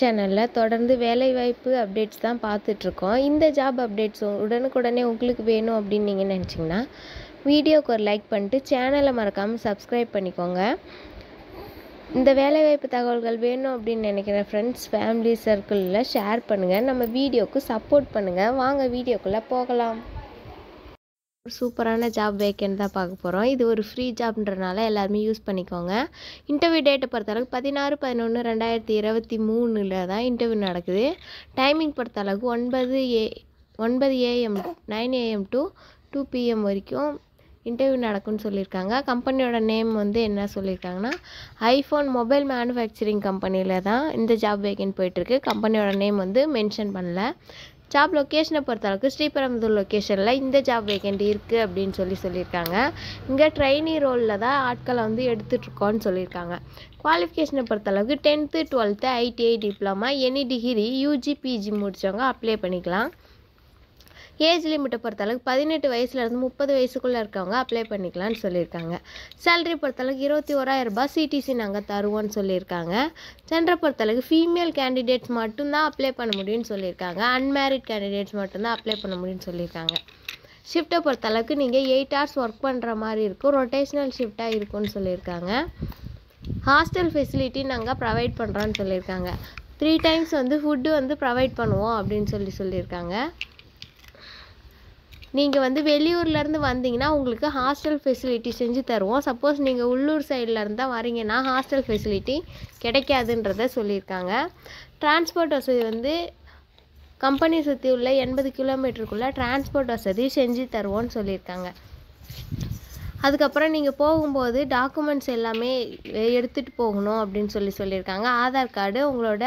சேனலில் தொடர்ந்து வேலைவாய்ப்பு அப்டேட்ஸ் தான் பார்த்துட்ருக்கோம். இந்த ஜாப் அப்டேட்ஸ் உடனுக்குடனே உங்களுக்கு வேணும் அப்படின்னு நீங்கள் நினச்சிங்கன்னா வீடியோக்கு ஒரு லைக் பண்ணிட்டு சேனலை மறக்காமல் சப்ஸ்கிரைப் பண்ணிக்கோங்க. இந்த வேலைவாய்ப்பு தகவல்கள் வேணும் அப்படின்னு நினைக்கிற ஃப்ரெண்ட்ஸ் ஃபேமிலி சர்க்கிளில் ஷேர் பண்ணுங்கள் நம்ம வீடியோக்கு சப்போர்ட் பண்ணுங்கள் வாங்க வீடியோக்குள்ளே போகலாம். ஒரு சூப்பரான ஜாப் வேக்கன் தான் பார்க்க போகிறோம் இது ஒரு ஃப்ரீ ஜாப்ன்றனால எல்லாருமே யூஸ் பண்ணிக்கோங்க. இன்டர்வியூ டேட்டை பொறுத்தளவுக்கு பதினாறு பதினொன்று ரெண்டாயிரத்தி இருபத்தி மூணில் தான் இன்டர்வியூ நடக்குது. டைமிங் பொறுத்தளவுக்கு ஒன்பது ஏ ஒன்பது AM nine AM to two PM வரைக்கும் இன்டர்வியூ நடக்கும்னு சொல்லியிருக்காங்க. கம்பெனியோட நேம் வந்து என்ன சொல்லியிருக்காங்கன்னா ஐஃபோன் மொபைல் மேனுஃபேக்சரிங் கம்பெனியில் தான் இந்த ஜாப் வேக்கன்ட் போயிட்டுருக்கு. கம்பெனியோட நேம் வந்து மென்ஷன் பண்ணல. ஜாப் லொக்கேஷனை பொறுத்தளவுக்கு ஸ்ரீபெரும்புதூர் லொக்கேஷனில் இந்த ஜாப் வேகண்ட் இருக்குது அப்படின்னு சொல்லி சொல்லியிருக்காங்க. இங்கே ட்ரைனி ரோலில் தான் ஆட்களை வந்து எடுத்துகிட்ருக்கோன்னு சொல்லியிருக்காங்க. குவாலிஃபிகேஷனை பொறுத்தளவுக்கு tenth twelfth ITI diploma any degree UG PG முடித்தவங்க அப்ளை பண்ணிக்கலாம். ஏஜ் லிமிட்டை பொறுத்தளவுக்கு பதினெட்டு வயசுலேருந்து முப்பது வயசுக்குள்ளே இருக்கவங்க அப்ளை பண்ணிக்கலாம்னு சொல்லியிருக்காங்க. சேலரி பொறுத்தளவுக்கு இருபத்தி ஓராயிரரூபா சிடிசி நாங்கள் தருவோம்னு சொல்லியிருக்காங்க. ஜென்டரை பொறுத்தளவுக்கு ஃபீமேல் கேண்டிடேட்ஸ் மட்டும்தான் அப்ளை பண்ண முடியும்னு சொல்லியிருக்காங்க. அன்மேரிட் கேண்டிடேட்ஸ் மட்டும்தான் அப்ளை பண்ண முடியும்னு சொல்லியிருக்காங்க. ஷிஃப்ட்டை பொறுத்தளவுக்கு நீங்கள் எயிட் ஹவர்ஸ் ஒர்க் பண்ணுற மாதிரி இருக்கும். ரொட்டேஷ்னல் ஷிஃப்ட்டாக இருக்கும்னு சொல்லியிருக்காங்க. ஹாஸ்டல் ஃபெசிலிட்டி நாங்கள் ப்ரொவைட் பண்ணுறோன்னு சொல்லியிருக்காங்க. த்ரீ டைம்ஸ் வந்து ஃபுட்டு வந்து ப்ரொவைட் பண்ணுவோம் அப்படின்னு சொல்லி சொல்லியிருக்காங்க. நீங்கள் வந்து வெளியூர்லேருந்து வந்தீங்கன்னா உங்களுக்கு ஹாஸ்டல் ஃபெசிலிட்டி செஞ்சு தருவோம். சப்போஸ் நீங்கள் உள்ளூர் சைடில் தான் வரீங்கன்னா ஹாஸ்டல் ஃபெசிலிட்டி கிடைக்காதுன்றத சொல்லியிருக்காங்க. டிரான்ஸ்போர்ட் வசதி வந்து கம்பெனி சுற்றி உள்ள எண்பது கிலோமீட்டருக்குள்ளே டிரான்ஸ்போர்ட் வசதி செஞ்சு தருவோம்னு சொல்லியிருக்காங்க. அதுக்கப்புறம் நீங்கள் போகும்போது டாக்குமெண்ட்ஸ் எல்லாமே எடுத்துகிட்டு போகணும் அப்படின்னு சொல்லி சொல்லியிருக்காங்க. ஆதார் கார்டு உங்களோட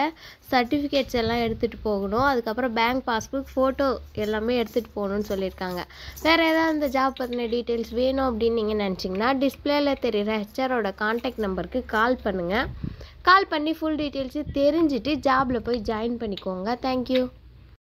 சர்டிஃபிகேட்ஸ் எல்லாம் எடுத்துகிட்டு போகணும். அதுக்கப்புறம் பேங்க் பாஸ்புக் ஃபோட்டோ எல்லாமே எடுத்துகிட்டு போகணும்னு சொல்லியிருக்காங்க. வேறு ஏதாவது அந்த ஜாப் பற்றின டீட்டெயில்ஸ் வேணும் அப்படின்னு நீங்கள் நினச்சிங்கன்னா டிஸ்பிளேல தெரிகிற ஹெச்ஆரோட காண்டாக்ட் நம்பருக்கு கால் பண்ணுங்கள் கால் பண்ணி ஃபுல் டீட்டெயில்ஸு தெரிஞ்சுட்டு ஜாபில் போய் ஜாயின் பண்ணிக்கோங்க. தேங்க்யூ